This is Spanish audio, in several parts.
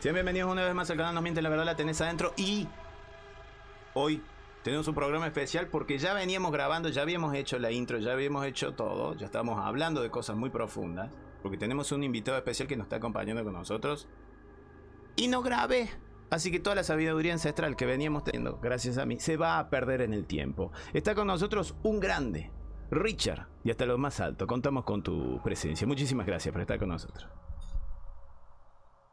Sean bienvenidos una vez más al canal Nos Miente la Verdad, la tenés adentro y hoy tenemos un programa especial porque ya veníamos grabando, ya habíamos hecho la intro, ya habíamos hecho todo, ya estábamos hablando de cosas muy profundas, porque tenemos un invitado especial que nos está acompañando con nosotros y no grabé. Así que toda la sabiduría ancestral que veníamos teniendo, gracias a mí, se va a perder en el tiempo. Está con nosotros un grande, Richard, y hasta lo más alto. Contamos con tu presencia. Muchísimas gracias por estar con nosotros.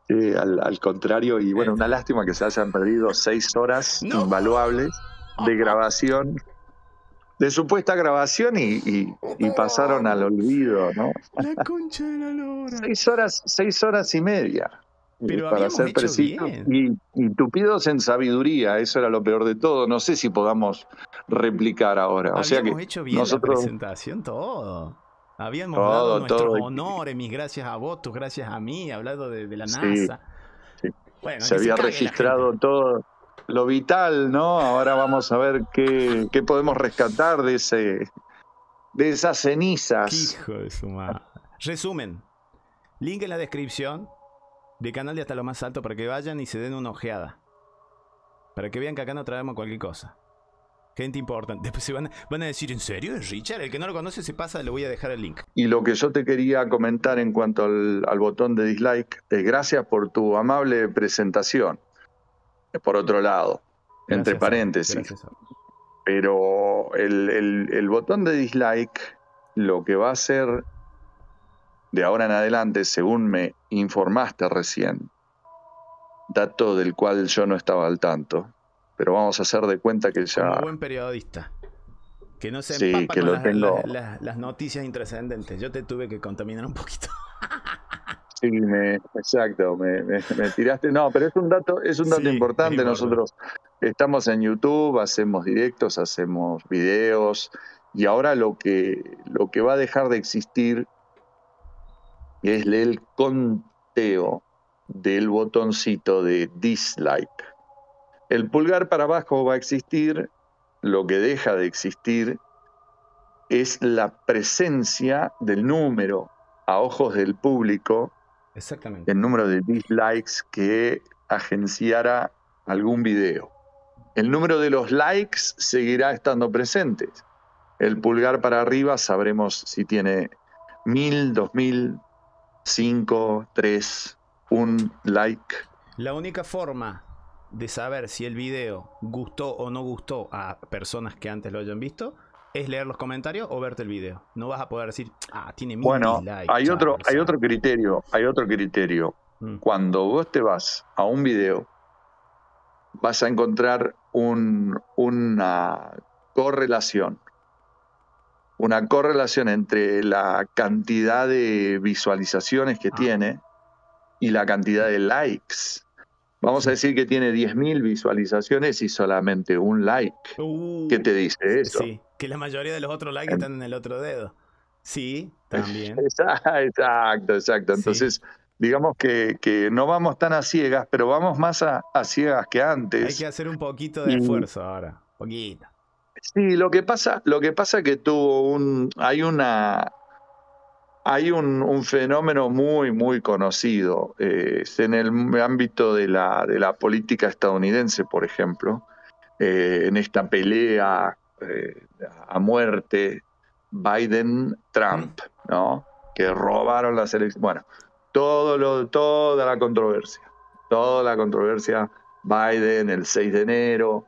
Sí, al, contrario, y bueno, una lástima que se hayan perdido seis horas invaluables de grabación, de supuesta grabación y, pasaron al olvido, ¿no? La concha de la lora. Seis horas, seis horas y media. Pero para ser preciso y, y, tupidos en sabiduría, eso era lo peor de todo. No sé si podamos replicar ahora. o sea que hecho bien nosotros... la presentación, todo. Habíamos dado nuestros honores, mis gracias a vos, tus gracias a mí, hablado de, la NASA. se había registrado todo lo vital, ¿no? Ahora vamos a ver qué, qué podemos rescatar de ese de esas cenizas. Hijo de su madre. Resumen. Link en la descripción del canal de Hasta lo Más Alto para que vayan y se den una ojeada. Para que vean que acá no traemos cualquier cosa. Gente importante. Después se van, van a decir, ¿en serio es Richard? El que no lo conoce se pasa, le voy a dejar el link. Y lo que yo te quería comentar en cuanto al, botón de dislike, es gracias por tu amable presentación. Por otro lado, entre paréntesis. Pero el, el botón de dislike lo que va a hacer de ahora en adelante, según me informaste recién, dato del cual yo no estaba al tanto, pero vamos a hacer de cuenta que ya... Como buen periodista. Que no se sí, que lo tengo... las, noticias intrascendentes. Yo te tuve que contaminar un poquito. Sí, me, exacto, me, tiraste. No, pero es un dato, es un dato importante. Nosotros estamos en YouTube, hacemos directos, hacemos videos, y ahora lo que, lo que va a dejar de existir es el conteo del botoncito de dislike. El pulgar para abajo va a existir, lo que deja de existir es la presencia del número a ojos del público, Exactamente. el número de dislikes que agenciara algún video. El número de los likes seguirá estando presente. El pulgar para arriba sabremos si tiene mil, dos mil, cinco, tres, un like. La única forma de saber si el video gustó o no gustó a personas que antes lo hayan visto es leer los comentarios o verte el video. No vas a poder decir, ah, tiene mil Bueno, hay otro, hay otro criterio, hay otro criterio. Mm. Cuando vos te vas a un video, vas a encontrar un, una correlación. Una correlación entre la cantidad de visualizaciones que ah. tiene y la cantidad de likes. Vamos a decir que tiene 10.000 visualizaciones y solamente un like. Uh, ¿Qué te dice eso? Sí, que la mayoría de los otros likes están en el otro dedo. Sí, también. Exacto, exacto. Entonces, digamos que, que, no vamos tan a ciegas, pero vamos más a, ciegas que antes. Hay que hacer un poquito de esfuerzo ahora, poquito. Sí, lo que pasa, lo que pasa que tuvo un, hay una, hay un, fenómeno muy, muy conocido eh, en el ámbito de la, de la política estadounidense, por ejemplo, eh, en esta pelea eh, a muerte Biden-Trump, ¿no? que robaron las elecciones. Bueno, todo lo, toda la controversia, toda la controversia Biden el 6 de enero.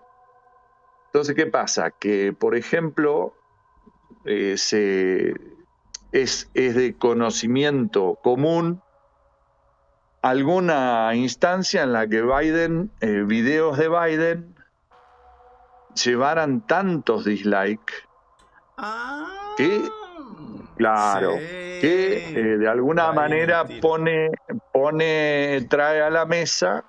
Entonces, ¿qué pasa? Que, por ejemplo, se es, de conocimiento común. Alguna instancia en la que Biden, eh, videos de Biden, llevaran tantos dislikes ah, que, claro, que eh, de alguna manera pone, pone, trae a la mesa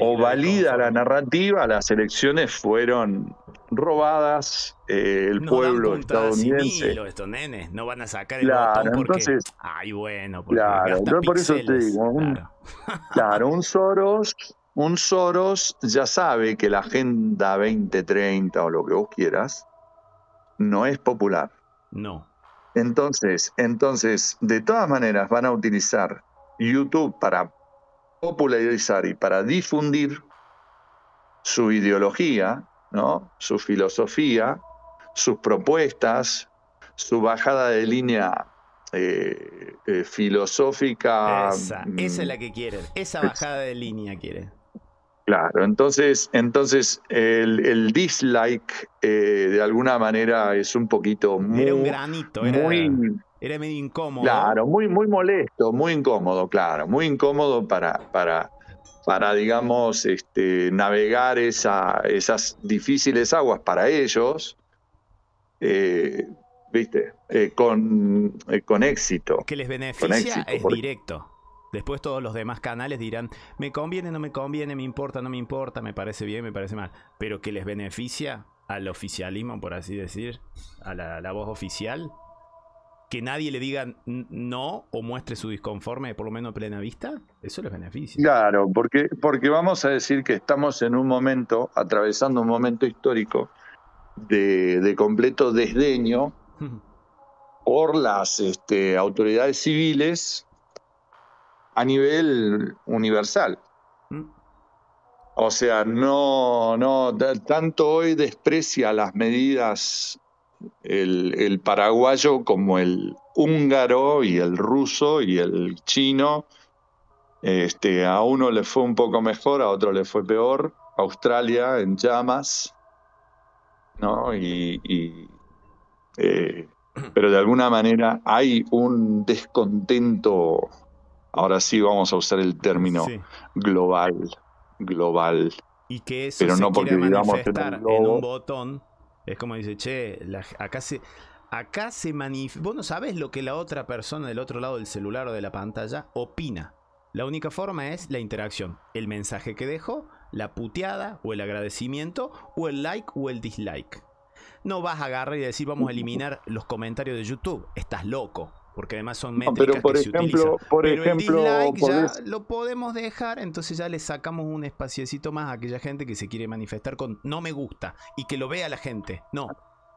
o valida la narrativa, las elecciones fueron robadas, eh, el pueblo estadounidense. estos nenes no van a sacar el claro, porque, entonces, ay bueno, claro, yo por eso te digo, un, claro. un Soros, un Soros ya sabe que la agenda 2030 o lo que vos quieras no es popular. No. Entonces, entonces, de todas maneras van a utilizar YouTube para popularizar y para difundir su ideología, ¿no? su filosofía, sus propuestas, su bajada de línea eh, eh, filosófica. Esa, esa es la que quieren, esa bajada de línea quieren. Claro, entonces, entonces el, dislike eh, de alguna manera es un poquito muy. Era un granito, era, muy, era medio incómodo. Claro, muy, muy molesto, muy incómodo, claro, muy incómodo para, para, para digamos, este, navegar esa, esas difíciles aguas para ellos. Eh, ¿Viste? Eh, con, con éxito. Que les beneficia es directo. Después todos los demás canales dirán, me conviene, no me conviene, me importa, no me importa, me parece bien, me parece mal. Pero que les beneficia al oficialismo, por así decir, a la, voz oficial, que nadie le diga no o muestre su disconforme, por lo menos a plena vista, eso les beneficia. Claro, porque, porque vamos a decir que estamos en un momento, atravesando un momento histórico de, de completo desdeño por las este, autoridades civiles a nivel universal. Mm. O sea, no, no, tanto hoy desprecia las medidas el, paraguayo como el húngaro y el ruso y el chino. Este, a uno le fue un poco mejor, a otro le fue peor. Australia en llamas, ¿no? Y, eh, pero de alguna manera hay un descontento Ahora sí vamos a usar el término global, global. Y que eso pero se no porque manifestar en un botón. Es como dice, che, acá se, acá se manifiesta. Vos no sabes lo que la otra persona del otro lado del celular o de la pantalla opina. La única forma es la interacción. El mensaje que dejo, la puteada o el agradecimiento o el like o el dislike. No vas a agarrar y decir vamos a eliminar los comentarios de YouTube. Estás loco porque además son métricas pero por que ejemplo, se Por ejemplo, ya lo podemos dejar, entonces ya le sacamos un espaciecito más a aquella gente que se quiere manifestar con no me gusta y que lo vea la gente. No,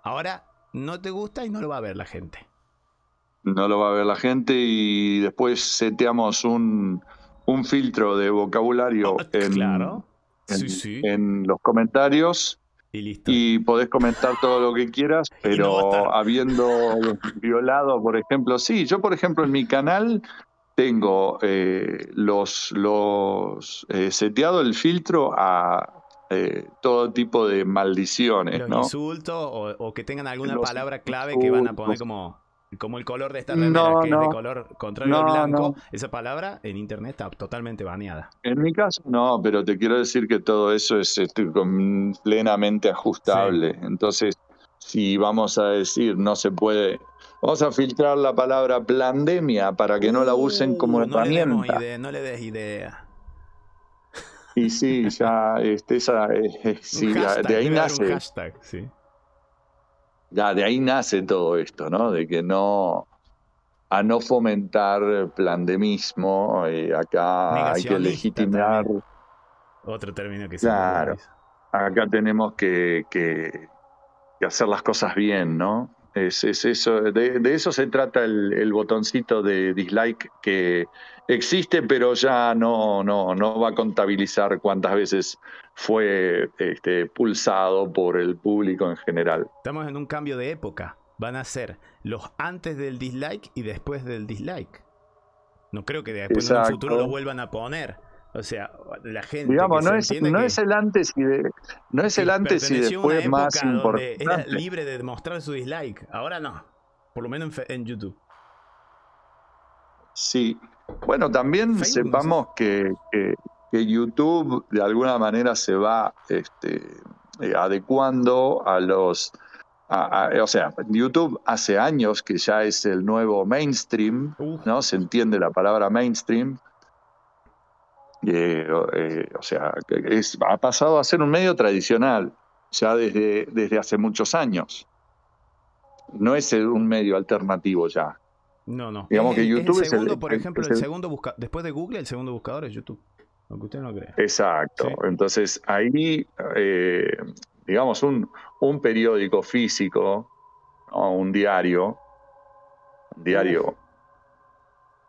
ahora no te gusta y no lo va a ver la gente. No lo va a ver la gente y después seteamos un, un filtro de vocabulario en, en los comentarios y podés comentar todo lo que quieras, pero habiendo violado, por ejemplo, sí, yo por ejemplo en mi canal tengo eh, los, los eh, seteado el filtro a eh, todo tipo de maldiciones, los ¿no? insultos o, que tengan alguna palabra clave que van a poner como como el color de esta remera, que es de color contrario al blanco, esa palabra en internet está totalmente baneada. En mi caso no, pero te quiero decir que todo eso es este, plenamente ajustable. Entonces, si vamos a decir no se puede, vamos a filtrar la palabra pandemia para que no la usen como uh, herramienta. no le des idea. Y sí, ya este, esa, eh, sí, de ahí nace. Un hashtag, sí ya de ahí nace todo esto, ¿no? De que no, a no fomentar plandemismo, y acá hay que legitimar. Otro término que se Claro, acá tenemos que, que, hacer las cosas bien, ¿no? Es, eso, de, eso se trata el, botoncito de dislike que existe, pero ya no, no, no va a contabilizar cuántas veces fue este, pulsado por el público en general. Estamos en un cambio de época. Van a ser los antes del dislike y después del dislike. No creo que después en un futuro lo vuelvan a poner. O sea, la gente. Digamos, no, es, no es el antes y de, no es el antes y después más importante. Era libre de mostrar su dislike. Ahora no. Por lo menos en, YouTube. Sí. Bueno, también sepamos que, que, YouTube de alguna manera se va este, eh, adecuando a los. o sea, YouTube hace años que ya es el nuevo mainstream, ¿no? Se entiende la palabra mainstream eh, eh, o sea, es, ha pasado a ser un medio tradicional ya desde, desde hace muchos años. No es un medio alternativo ya. No, no. Digamos que YouTube el segundo, por ejemplo, el, segundo busca después de Google, el segundo buscador es YouTube. Aunque usted no crea. Exacto. Entonces ahí, eh, digamos, un, un periódico físico, un diario, un diario,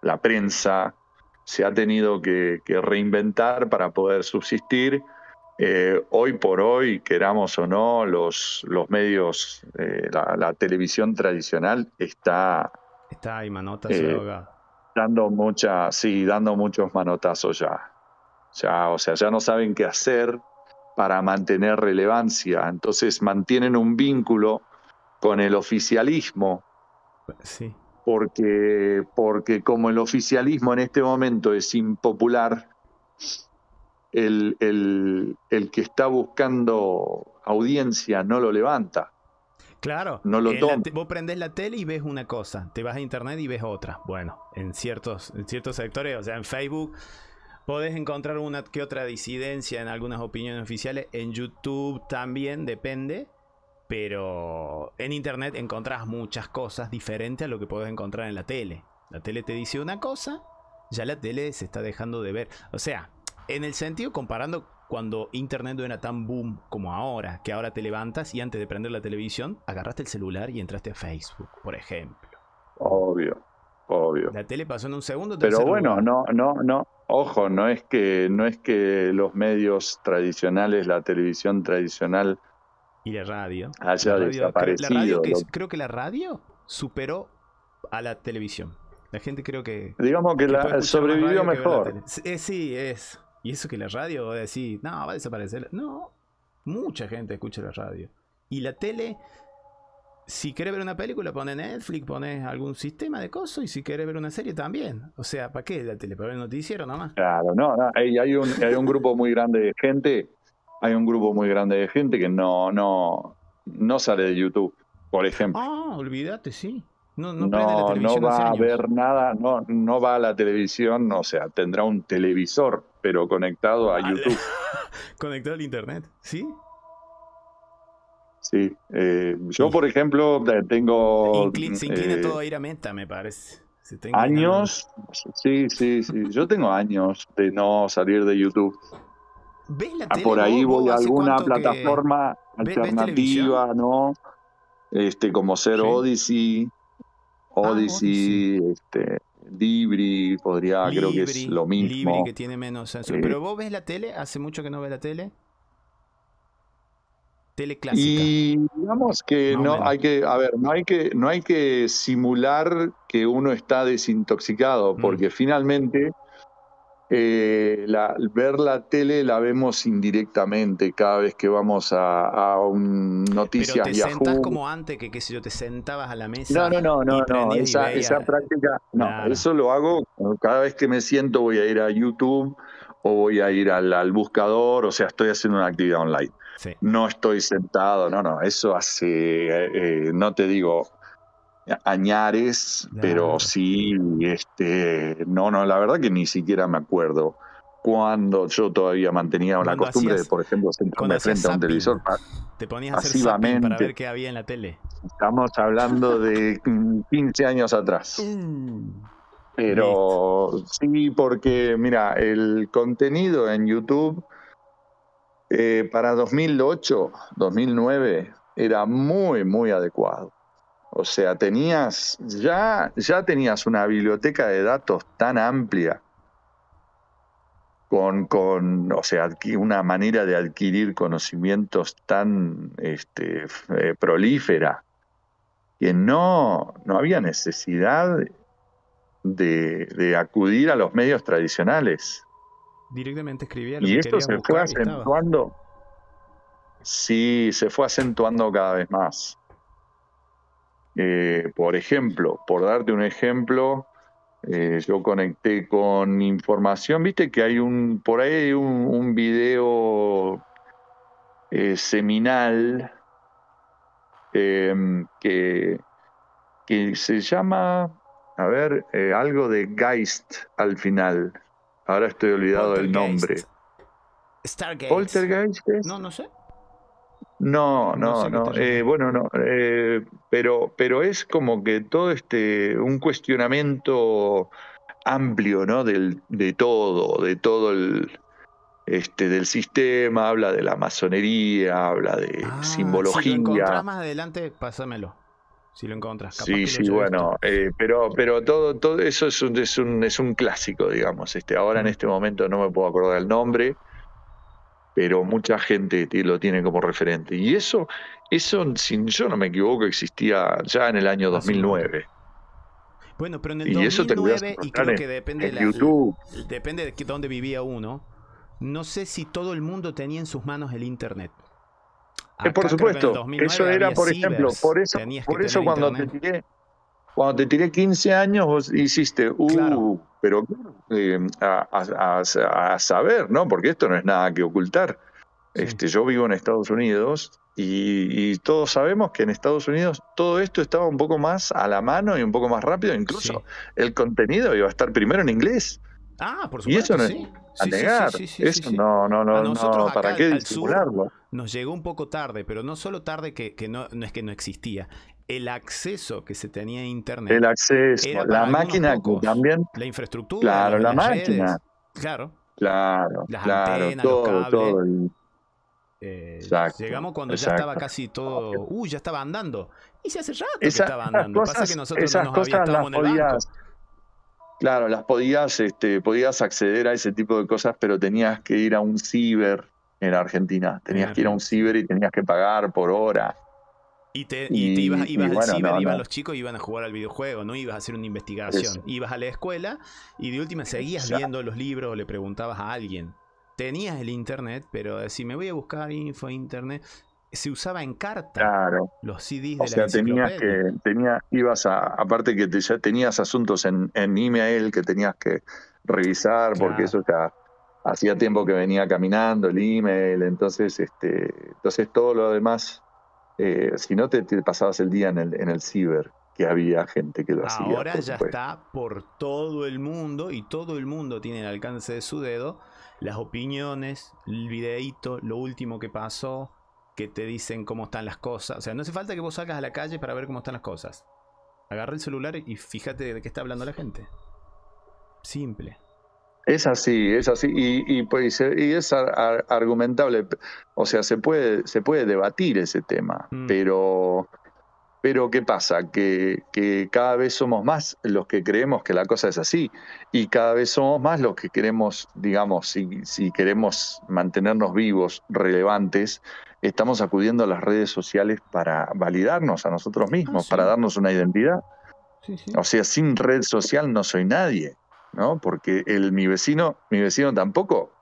la prensa, se ha tenido que, reinventar para poder subsistir. Eh, hoy por hoy, queramos o no, los, los medios, eh, la, televisión tradicional está... Está ahí, manotazos Dando mucha, sí, dando muchos manotazos ya. ya. O sea, ya no saben qué hacer para mantener relevancia. Entonces mantienen un vínculo con el oficialismo. Sí. Porque, porque como el oficialismo en este momento es impopular, el, el, que está buscando audiencia no lo levanta. Claro, no lo toma. vos prendés la tele y ves una cosa, te vas a internet y ves otra. Bueno, en ciertos, en ciertos sectores, o sea, en Facebook Podés encontrar una que otra disidencia en algunas opiniones oficiales. En YouTube también depende. Pero en internet encontrás muchas cosas diferentes a lo que podés encontrar en la tele. La tele te dice una cosa, ya la tele se está dejando de ver. O sea, en el sentido comparando cuando internet no era tan boom como ahora, que ahora te levantas y antes de prender la televisión, agarraste el celular y entraste a Facebook, por ejemplo. Obvio, obvio. La tele pasó en un segundo. Pero bueno, no, no, no, Ojo, no es que no es que los medios tradicionales, la televisión tradicional y la radio haya desaparecido. creo que la radio superó a la televisión. La gente creo que digamos que, la sobrevivió mejor. Eh, sí, es. Y eso que la radio va a decir, no, va a desaparecer. No, mucha gente escucha la radio. Y la tele si quieres ver una película, pone Netflix, pones algún sistema de cosas, y si quieres ver una serie también. O sea, ¿para qué la tele? ¿Para ver el noticiero nomás? Claro, no, hay, hay, un, hay un grupo muy grande de gente, hay un grupo muy grande de gente que no, no, no sale de YouTube, por ejemplo. Ah, olvídate, sí. No, no, no va a ver nada, no, no va a la televisión, o sea, tendrá un televisor, pero conectado a YouTube. conectado al internet, ¿sí? Sí, eh, yo por ejemplo tengo... se inclina eh, todo a ir a meta, me parece. años, sí, sí, sí. Yo tengo años de no salir de YouTube. ¿Ves la ah, por ahí voy a alguna plataforma alternativa, ¿no? Este, como ser Odyssey, ah, Odyssey, este, Libri, podría, creo que es lo mismo. Libri que tiene menos censura. Pero vos ves la tele, hace mucho que no ves la tele. Tele Y digamos que no hay que, a ver, no hay que, no hay que simular que uno está desintoxicado, mm. porque finalmente eh, la, ver la tele la vemos indirectamente cada vez que vamos a, a un noticias Pero te sentás como antes que qué sé yo te sentabas a la mesa no no no no, no esa, esa práctica no eso lo hago cada vez que me siento voy a ir a YouTube o voy a ir al, al buscador o sea estoy haciendo una actividad online. No estoy sentado, no, no, eso hace, eh, eh, no te digo añares, pero sí, este, no, no, la verdad que ni siquiera me acuerdo cuando yo todavía mantenía la costumbre de, por ejemplo, sentarme frente a un televisor. Te ponías a hacer para ver qué había en la tele. Estamos hablando de 15 años atrás. Mm. Pero sí, porque mira, el contenido en YouTube eh, para 2008, 2009 era muy, muy adecuado. O sea, tenías, ya, ya tenías una biblioteca de datos tan amplia, con, con o sea, una manera de adquirir conocimientos tan este, eh, prolífera, que no, no había necesidad de, de acudir a los medios tradicionales directamente escribía y esto se fue acentuando. Sí, se fue acentuando cada vez más. Eh, por ejemplo, por darte un ejemplo, eh, yo conecté con información, viste que hay un, por ahí hay un, video eh, seminal em, que, que se llama, a ver, algo de Geist al final. Ahora estoy olvidado del nombre. Stargate. ¿Poltergeist? No, no sé. No, no, no. Eh, bueno, no. Eh, pero, pero es como que todo este, un cuestionamiento amplio, ¿no? Del, de todo, de todo el, este, del sistema, habla de la masonería, habla de ah, simbología. Si lo más adelante, pásamelo. si lo encontras. sí, sí, bueno, eh, pero, pero todo, todo eso es un, es un, es un clásico, digamos. Este, ahora en este momento no me puedo acordar el nombre, pero mucha gente lo tiene como referente. Y eso, eso, si yo no me equivoco, existía ya en el año 2009. Bueno, pero en el 2009, y creo que depende de YouTube. depende de dónde vivía uno, no sé si todo el mundo tenía en sus manos el Internet. Eh, por supuesto, eso era, por ejemplo, por eso, por eso cuando te tiré, cuando te tiré 15 años, vos hiciste, uh, pero eh, a, saber, ¿no? Porque esto no es nada que ocultar. Este, yo vivo en Estados Unidos y, todos sabemos que en Estados Unidos todo esto estaba un poco más a la mano y un poco más rápido. Incluso el contenido iba a estar primero en inglés. Ah, por supuesto. Y eso no es a negar. eso no, no, no, no ¿para qué disimularlo? Nos llegó un poco tarde, pero no solo tarde que, que no, no es que no existía. El acceso que se tenía a Internet. El acceso, la máquina también. La infraestructura. Claro, la máquina. Claro. Claro, claro, todo, todo. Eh, llegamos cuando ya estaba casi todo. Uy, ya estaba andando. Y se hace rato que estaba andando. Cosas, Pasa que nosotros no nos habíamos en el banco. Claro, las podías, este, podías acceder a ese tipo de cosas, pero tenías que ir a un ciber en Argentina. Tenías que ir a un ciber y tenías que pagar por hora. Y, te, ibas, al ciber, iban los chicos y iban a jugar al videojuego, no ibas a hacer una investigación. Ibas a la escuela y de última seguías viendo los libros o le preguntabas a alguien tenías el internet, pero si me voy a buscar info internet, se usaba en carta. Claro. Los CDs de o sea, tenías que, tenía, ibas a, aparte que ya tenías asuntos en, en email que tenías que revisar, porque eso ya hacía tiempo que venía caminando el email, entonces, este, entonces todo lo demás, eh, si no te, pasabas el día en el, en el ciber, que había gente que lo hacía. Ahora ya está por todo el mundo y todo el mundo tiene el alcance de su dedo las opiniones, el videíto, lo último que pasó, que te dicen cómo están las cosas. O sea, no hace falta que vos salgas a la calle para ver cómo están las cosas. Agarra el celular y fíjate de qué está hablando la gente. Simple. Es así, es así, y, pues, y es argumentable, o sea, se puede, se puede debatir ese tema, mm. pero pero ¿qué pasa? Que, cada vez somos más los que creemos que la cosa es así y cada vez somos más los que queremos, digamos, si, queremos mantenernos vivos, relevantes, estamos acudiendo a las redes sociales para validarnos a nosotros mismos, ah, para darnos una identidad. O sea, sin red social no soy nadie, ¿no? Porque el, mi vecino, mi vecino tampoco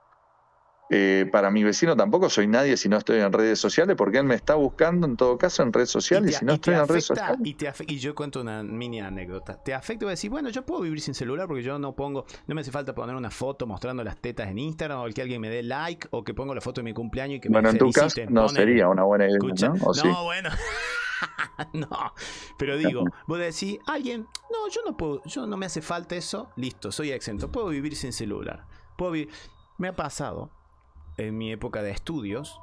eh, para mi vecino tampoco soy nadie si no estoy en redes sociales, porque él me está buscando en todo caso en redes sociales y, si no estoy en redes sociales. Y, yo cuento una mini anécdota. ¿Te afecta? Voy a decir, bueno, yo puedo vivir sin celular porque yo no pongo, no me hace falta poner una foto mostrando las tetas en Instagram o que alguien me dé like o que pongo la foto de mi cumpleaños y que bueno, me Bueno, en tu caso no sería una buena idea, ¿no? no, bueno. no, pero digo, vos decís, alguien, no, yo no puedo, yo no me hace falta eso, listo, soy exento, puedo vivir sin celular. Puedo vivir. Me ha pasado en mi época de estudios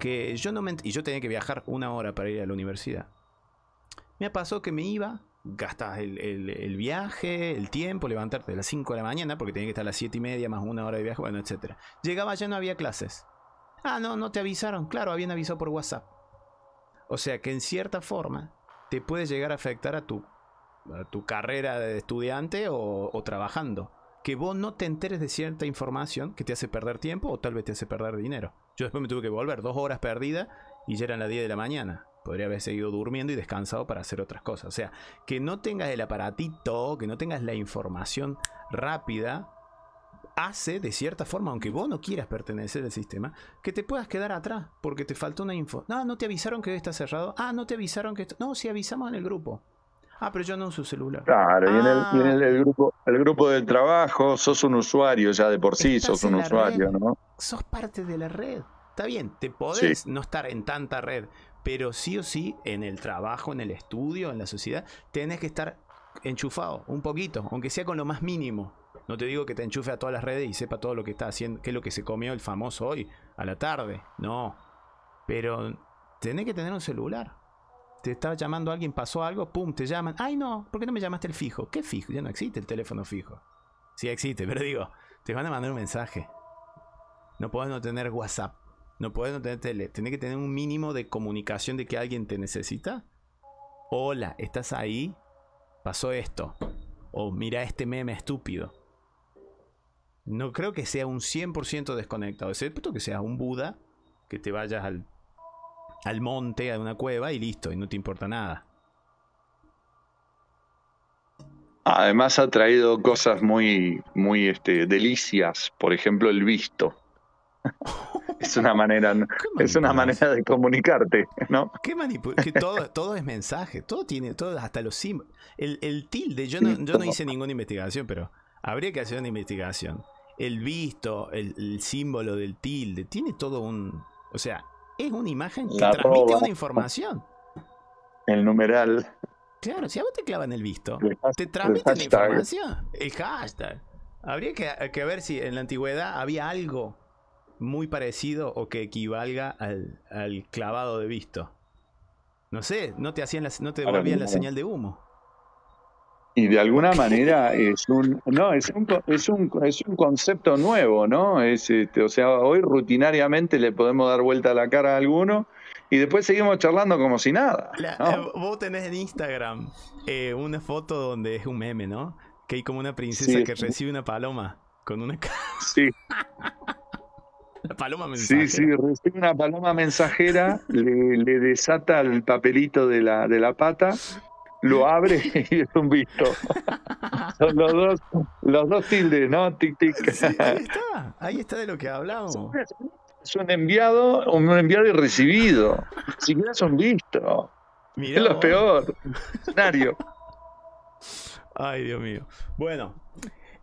que yo no me y yo tenía que viajar una hora para ir a la universidad. Me pasó que me iba, gastas el, viaje, el tiempo, levantarte a las 5 de la mañana porque tenía que estar a las 7 y media más una hora de viaje, bueno, etcétera. Llegaba ya no había clases. Ah, no, no te avisaron. Claro, habían avisado por WhatsApp. O sea que en cierta forma te puede llegar a afectar a tu, a tu carrera de estudiante o trabajando que vos no te enteres de cierta información que te hace perder tiempo o tal vez te hace perder dinero. Yo después me tuve que volver dos horas perdida y ya eran las 10 de la mañana. Podría haber seguido durmiendo y descansado para hacer otras cosas. O sea, que no tengas el aparatito, que no tengas la información rápida, hace de cierta forma, aunque vos no quieras pertenecer al sistema, que te puedas quedar atrás porque te faltó una info. No, no te avisaron que está cerrado. Ah, no te avisaron que esto. No, si avisamos en el grupo. Ah, pero yo no uso celular. Claro, y en, el, ah. grupo, el grupo del trabajo sos un usuario ya de por sí, sos un usuario, ¿no? Sos parte de la red. Está bien, te podés no estar en tanta red, pero sí o sí en el trabajo, en el estudio, en la sociedad, tenés que estar enchufado un poquito, aunque sea con lo más mínimo. No te digo que te enchufe a todas las redes y sepa todo lo que está haciendo, qué es lo que se comió el famoso hoy, a la tarde. No. Pero tenés que tener un celular te estaba llamando alguien, pasó algo, pum, te llaman. Ay, no, ¿por qué no me llamaste el fijo? ¿Qué fijo? Ya no existe el teléfono fijo. Sí existe, pero digo, te van a mandar un mensaje. No puedes no tener WhatsApp. No puedes no tener tele. Tienes que tener un mínimo de comunicación de que alguien te necesita. hola, ¿estás ahí? Pasó esto. O mira este meme estúpido. No creo que sea un 100% desconectado, excepto que seas un Buda, que te vayas al, al monte, a una cueva y listo, y no te importa nada. Además ha traído cosas muy, muy este, delicias, por ejemplo el visto. es una manera, es una manera de comunicarte, ¿no? ¿Qué que todo, todo es mensaje, todo tiene, todo, hasta los símbolos. El, el, tilde, yo no, yo no hice ninguna investigación, pero habría que hacer una investigación. El visto, el, símbolo del tilde, tiene todo un. O sea, es una imagen que transmite una información. El numeral. Claro, si a vos te clavan el visto, te transmite la información. El hashtag. Habría que, que ver si en la antigüedad había algo muy parecido o que equivalga al, al clavado de visto. No sé, no te hacían no te devolvían la señal de humo. Y de alguna manera es un no es un, es un, es un concepto nuevo, ¿no? Es este, o sea, hoy rutinariamente le podemos dar vuelta a la cara a alguno y después seguimos charlando como si nada. Eh, vos tenés en Instagram eh, una foto donde es un meme, ¿no? Que hay como una princesa que recibe una paloma con una Sí. La paloma mensajera. Sí, sí, recibe una paloma mensajera, le, desata el papelito de la, de la pata, lo abre y es un visto. Son los dos, los dos tildes, ¿no? Tic, tic. ahí está, ahí está de lo que hablamos. Es un enviado, un enviado y recibido. Ni siquiera son visto. es lo peor. Escenario. Ay, Dios mío. Bueno,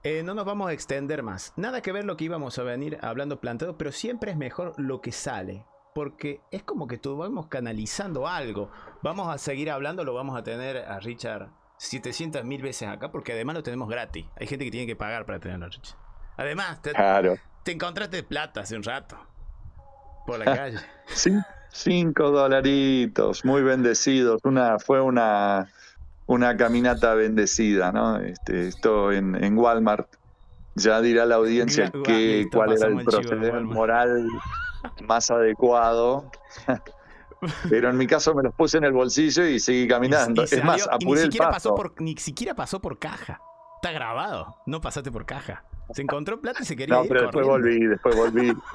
eh, no nos vamos a extender más. Nada que ver lo que íbamos a venir hablando planteado, pero siempre es mejor lo que sale. Porque es como que tú vamos canalizando algo. Vamos a seguir hablando, lo vamos a tener a Richard 700 mil veces acá, porque además lo tenemos gratis. Hay gente que tiene que pagar para tenerlo a Richard. Además, te, te encontraste plata hace un rato. Por la calle. Sí, cinco dolaritos, muy bendecidos. Una, fue una una caminata bendecida, ¿no? Este, esto en, Walmart. Ya dirá la audiencia que, cuál era el proceder moral más adecuado. Pero en mi caso me los puse en el bolsillo y seguí caminando. es más, apuré ni siquiera el Pasó por, ni siquiera pasó por caja. Está grabado. No pasaste por caja. Se encontró plata y se quería no, pero después volví, después volví.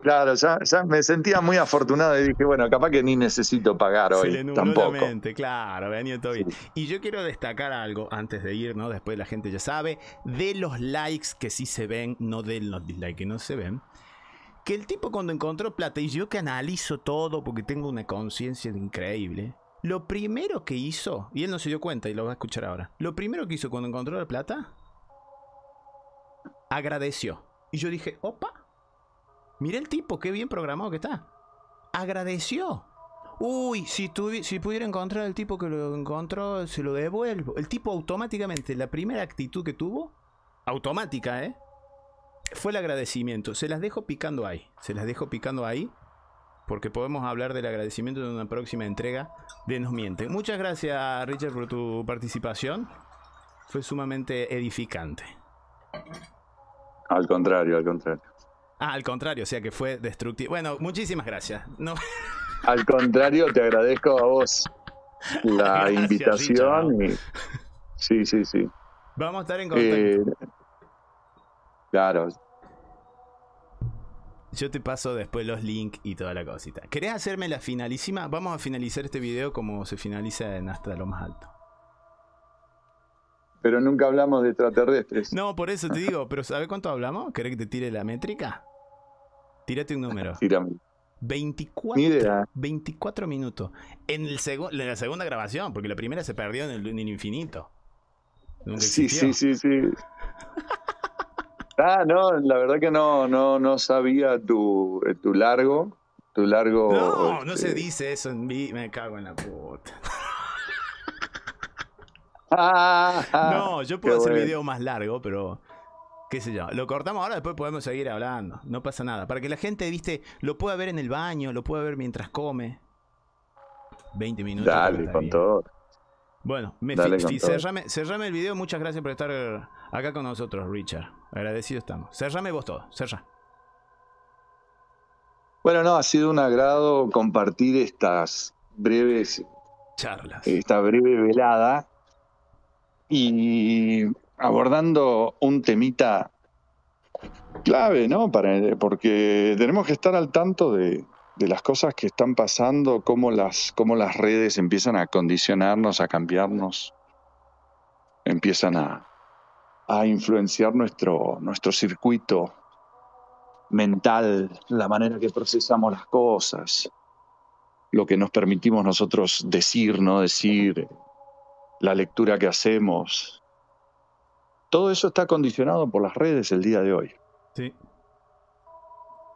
Claro, ya, me sentía muy afortunado y dije, bueno, capaz que ni necesito pagar hoy. Se le tampoco. La mente, claro, venía todo bien. Y yo quiero destacar algo antes de ir, ¿no? Después la gente ya sabe, de los likes que sí se ven, no de los dislikes que no se ven. Que el tipo cuando encontró plata, y yo que analizo todo porque tengo una conciencia increíble, lo primero que hizo, y él no se dio cuenta y lo va a escuchar ahora, lo primero que hizo cuando encontró la plata, agradeció. Y yo dije, opa, Mira el tipo, qué bien programado que está. Agradeció. Uy, si, si pudiera encontrar el tipo que lo encontró, se lo devuelvo. El tipo automáticamente, la primera actitud que tuvo, automática, ¿eh? Fue el agradecimiento. Se las dejo picando ahí. Se las dejo picando ahí. Porque podemos hablar del agradecimiento en una próxima entrega de Nos Miente. Muchas gracias, Richard, por tu participación. Fue sumamente edificante. Al contrario, al contrario. Ah, al contrario, o sea que fue destructivo. Bueno, muchísimas gracias. No. Al contrario, te agradezco a vos la invitación. Sí, sí, sí. Vamos a estar en contacto. Eh, claro. Yo te paso después los links y toda la cosita. ¿Querés hacerme la finalísima? Vamos a finalizar este video como se finaliza en Hasta lo más alto. Pero nunca hablamos de extraterrestres. No, por eso te digo, pero ¿sabes cuánto hablamos? ¿Querés que te tire la métrica? Tírate un número. Tírame. 24, 24 minutos. En, el en la segunda grabación, porque la primera se perdió en el, infinito. sí, sí, sí, sí. ah, no, la verdad que no, no, no sabía tu, eh, tu largo. Tu largo. No, no se este, dice eso en mí. Me cago en la puta. no, yo puedo hacer video más largo, pero qué sé yo, lo cortamos ahora, después podemos seguir hablando, no pasa nada. Para que la gente, viste, lo pueda ver en el baño, lo pueda ver mientras come. 20 minutos. Dale, con todo. Bueno, me cerrame, el video, muchas gracias por estar acá con nosotros, Richard. Agradecido estamos. Cerrame vos todo, cerra. Bueno, no, ha sido un agrado compartir estas breves Charlas. Esta breve velada. Y abordando un temita clave, ¿no? Para, porque tenemos que estar al tanto de, las cosas que están pasando, cómo las, cómo las redes empiezan a condicionarnos, a cambiarnos, empiezan a, a influenciar nuestro, nuestro circuito mental, la manera que procesamos las cosas, lo que nos permitimos nosotros decir, no decir, la lectura que hacemos. Todo eso está condicionado por las redes el día de hoy. Sí.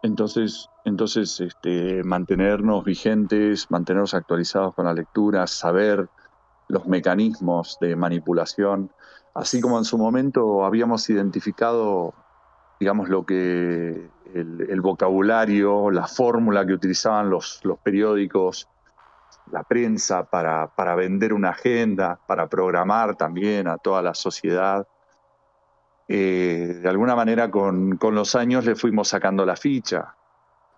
Entonces, entonces este, mantenernos vigentes, mantenernos actualizados con la lectura, saber los mecanismos de manipulación, así como en su momento habíamos identificado, digamos, lo que el, vocabulario, la fórmula que utilizaban los, los periódicos, la prensa para, para, vender una agenda, para programar también a toda la sociedad. Eh, de alguna manera con, con, los años le fuimos sacando la ficha.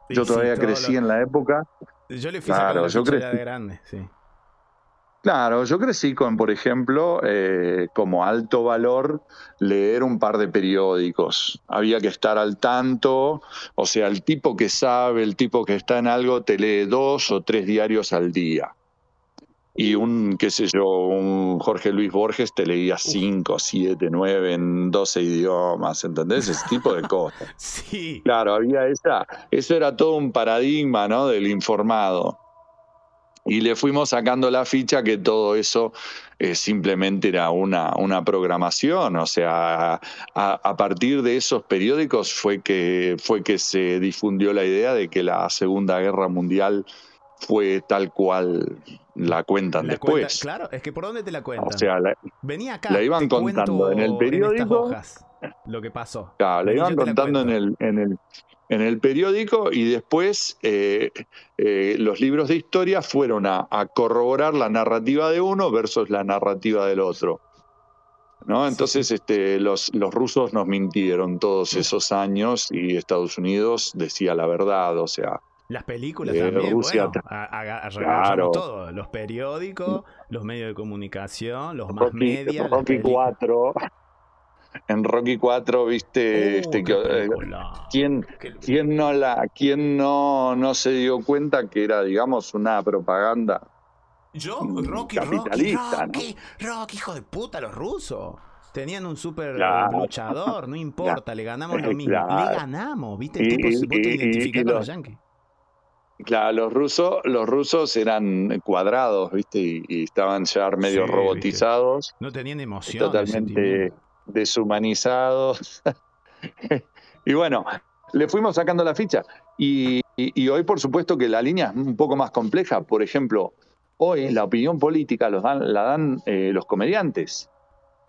Yo todavía crecí en la época. Yo le fui claro, la yo ficha de grande, sí. Claro, yo crecí con, por ejemplo, eh, como alto valor leer un par de periódicos. Había que estar al tanto, o sea, el tipo que sabe, el tipo que está en algo, te lee dos o tres diarios al día. Y un, qué sé yo, un Jorge Luis Borges te leía cinco, siete, nueve en doce idiomas, ¿entendés? Ese tipo de cosas. Sí. Claro, había esa, eso era todo un paradigma, ¿no? Del informado. Y le fuimos sacando la ficha que todo eso eh, simplemente era una, una programación. O sea, a, partir de esos periódicos fue que, fue que se difundió la idea de que la Segunda Guerra Mundial fue tal cual la cuentan después. claro, es que ¿por dónde te la cuentan? O sea, la, Venía acá. La iban contando en el periódico. Lo que pasó. Claro, la iban contando en el, en el en el periódico y después eh, eh, los libros de historia fueron a, corroborar la narrativa de uno versus la narrativa del otro. ¿no? Entonces este, los, los rusos nos mintieron todos esos años y Estados Unidos decía la verdad, o sea... Las películas eh, también, Rusia, bueno, todo, los periódicos, los medios de comunicación, los más medios. Rocky 4 en Rocky 4, viste, este, que, eh, ¿quién, ¿quién, no la, quién no, no se dio cuenta que era, digamos, una propaganda yo, Rocky, capitalista, Rocky, Rocky, hijo de puta, los rusos. Tenían un súper luchador, no importa, le ganamos lo mismo. Le ganamos, ¿viste? El tipo, vos te identificás con los yankees. Claro, los rusos, los rusos eran cuadrados, ¿viste? Y, estaban ya medio robotizados. No tenían emoción. Totalmente deshumanizados. y bueno, le fuimos sacando la ficha. Y, hoy, por supuesto, que la línea es un poco más compleja. Por ejemplo, hoy la opinión política los dan, la dan eh, los comediantes.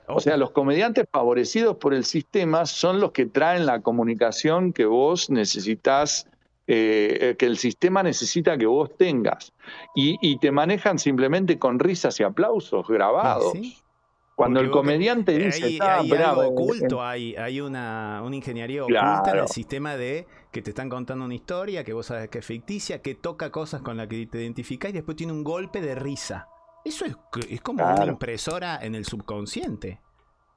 O sea, los comediantes favorecidos por el sistema son los que traen la comunicación que vos necesitas, eh, que el sistema necesita que vos tengas. Y, te manejan simplemente con risas y aplausos grabados. Cuando el comediante dice hay, hay algo oculto, hay, hay una, una ingeniería oculta en el sistema de que te están contando una historia que vos sabes que es ficticia, que toca cosas con las que te identificás y después tiene un golpe de risa. Eso es, es como una impresora en el subconsciente.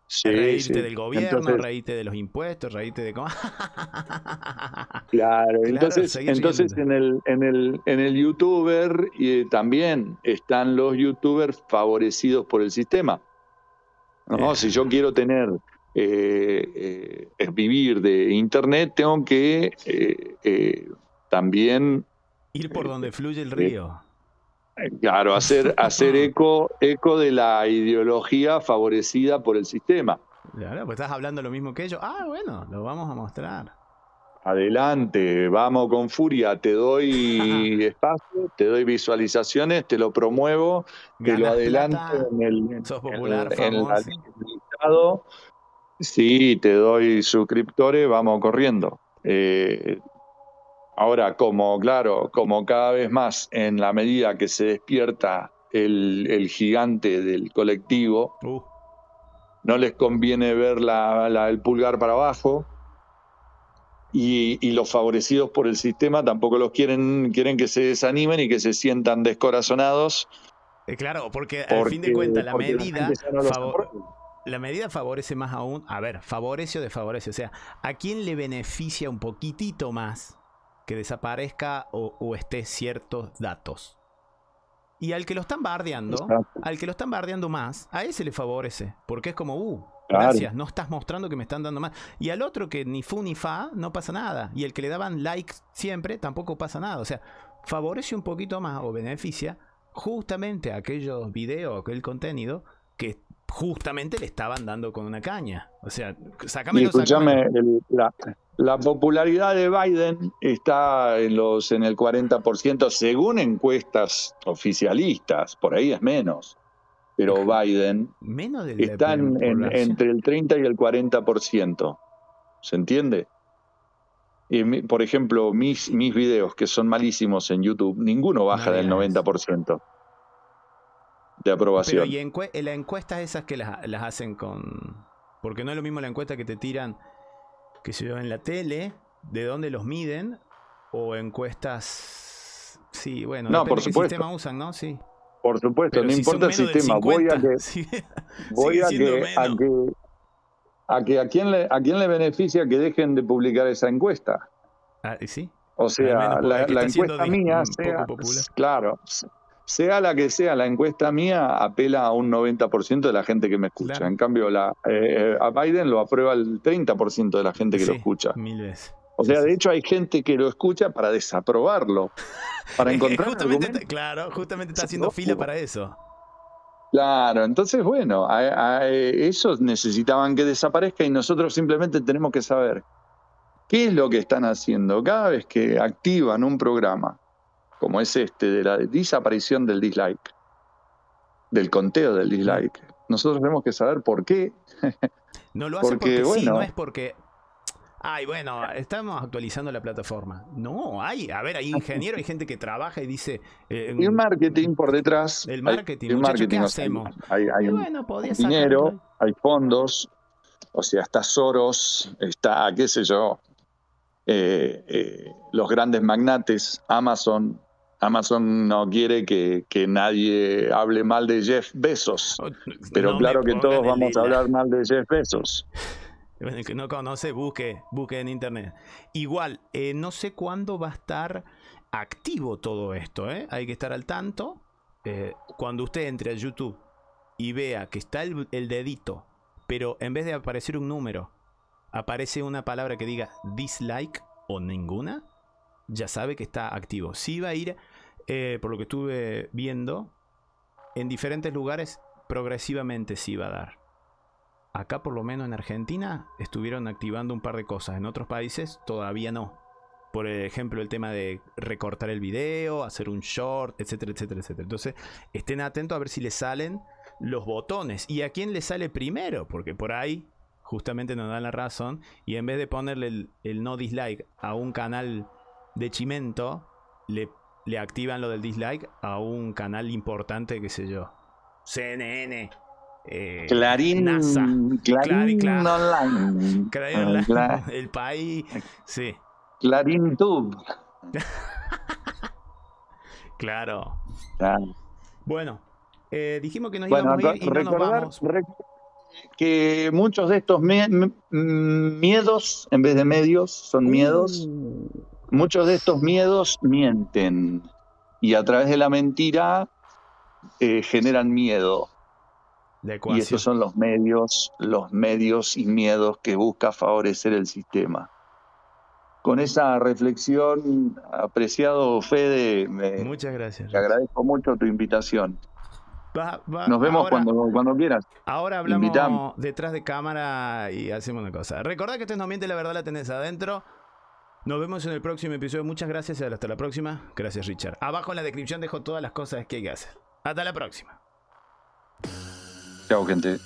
Sí, reírte del gobierno, reírte de los impuestos, reírte de cómo. claro, entonces, entonces en el, en el, en el youtuber y también están los youtubers favorecidos por el sistema. ¿No? Si yo quiero tener, eh, eh, vivir de Internet, tengo que eh, también... Ir por donde fluye el río. Claro, hacer, hacer eco, eco de la ideología favorecida por el sistema. Claro, pues estás hablando lo mismo que ellos. Ah, bueno, lo vamos a mostrar. Adelante, vamos con furia, te doy espacio, te doy visualizaciones, te lo promuevo, te lo adelanto en el, popular, listado. Sí, te doy suscriptores, vamos corriendo. Eh, ahora, como claro, como cada vez más en la medida que se despierta el, gigante del colectivo, uh. no les conviene ver el pulgar para abajo, y, los favorecidos por el sistema tampoco los quieren, quieren que se desanimen y que se sientan descorazonados. Eh, claro, porque, al fin de cuentas la medida la medida favorece más aún, a ver, favorece o desfavorece, o sea, ¿a quién le beneficia un poquitito más que desaparezca o, esté ciertos datos? Y al que lo están bardeando, al que lo están bardeando más, a ese le favorece, porque es como, uh, gracias, no estás mostrando que me están dando más. Y al otro que ni fu ni fa, no pasa nada. Y el que le daban like siempre, tampoco pasa nada. O sea, favorece un poquito más o beneficia justamente aquellos videos, aquel contenido que justamente le estaban dando con una caña. O sea, sacame escúchame, la, la, popularidad de Biden está en, los, en el 40% según encuestas oficialistas, por ahí es menos. Pero Biden menos está entre el 30 y el 40%. ¿Se entiende? Y, por ejemplo, mis, mis videos, que son malísimos en YouTube, ninguno baja del 90% de aprobación. Pero y encue las encuestas esas que las, hacen con... Porque no es lo mismo la encuesta que te tiran, que se ve en la tele, de dónde los miden, o encuestas... Sí, bueno, no, por supuesto. sistema usan, ¿no? Sí. Por supuesto, no importa el sistema, voy a que... voy a que, a que, a quién le a quién le beneficia que dejen de publicar esa encuesta. Ah, ¿sí? O sea, la, encuesta mía, sea, claro, sea la que sea, la encuesta mía apela a un 90% de la gente que me escucha. En cambio, la, eh, a Biden lo aprueba el 30% de la gente que lo escucha. Mil veces. O sea, de hecho hay gente que lo escucha para desaprobarlo, para encontrar justamente, Claro, justamente está haciendo fila para eso. Claro, entonces bueno, a, esos necesitaban que desaparezca y nosotros simplemente tenemos que saber qué es lo que están haciendo cada vez que activan un programa como es este, de la desaparición del dislike, del conteo del dislike. Nosotros tenemos que saber por qué. No lo hacen porque, sí, no es porque Ay, bueno, estamos actualizando la plataforma. No, hay, a ver, hay ingenieros, hay gente que trabaja y dice. Eh, el marketing por detrás. El marketing, hay, ¿qué hacemos? Hay, dinero, hay fondos, o sea, está Soros, está, qué sé yo, eh, eh, los grandes magnates, Amazon, Amazon no quiere que, nadie hable mal de Jeff Bezos, oh, pero claro que todos vamos a hablar mal de Jeff Bezos. Que no conoce, busque, busque en internet. Igual, eh, no sé cuándo va a estar activo todo esto, ¿eh? hay que estar al tanto. Eh, cuando usted entre a YouTube y vea que está el, dedito, pero en vez de aparecer un número, aparece una palabra que diga dislike o ninguna, ya sabe que está activo. Si va a ir por lo que estuve viendo, en diferentes lugares progresivamente se iba a dar. Acá, por lo menos en Argentina, estuvieron activando un par de cosas. En otros países todavía no. Por ejemplo, el tema de recortar el video, hacer un short, etcétera, etcétera, etcétera. Entonces, estén atentos a ver si les salen los botones. ¿Y a quién le sale primero? Porque por ahí justamente nos dan la razón. Y en vez de ponerle el, no dislike a un canal de Chimento, le le activan lo del dislike a un canal importante, qué sé yo. CNN. Eh, Clarín, NASA, Clarín, Online. Clarín ah, el país. Sí. Clarín Tube. claro. Bueno, eh, dijimos que nos íbamos a ir y no nos vamos. Que muchos de estos miedos, en vez de medios, son miedos. Uh. Muchos de estos miedos mienten y a través de la mentira eh, generan miedo. Y esos son los medios, los medios y miedos que busca favorecer el sistema. Con esa reflexión, apreciado Fede, me, muchas gracias. Te agradezco mucho tu invitación. Nos vemos cuando, cuando quieras. Ahora hablamos detrás de cámara y hacemos una cosa. Recordad que esto no miente, la verdad la tenés adentro. Nos vemos en el próximo episodio. Muchas gracias y hasta la próxima. Gracias, Richard. Abajo en la descripción dejo todas las cosas que hay que hacer. Hasta la próxima. y'all can do.